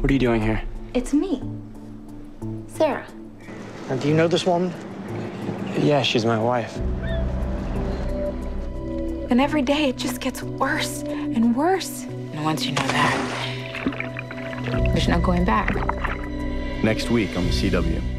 What are you doing here? It's me, Sarah. Now, do you know this woman? Yeah, she's my wife. And every day it just gets worse and worse. And once you know that, there's no going back. Next week on the CW.